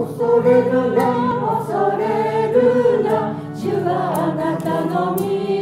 恐れるな恐れるな主はあなたの身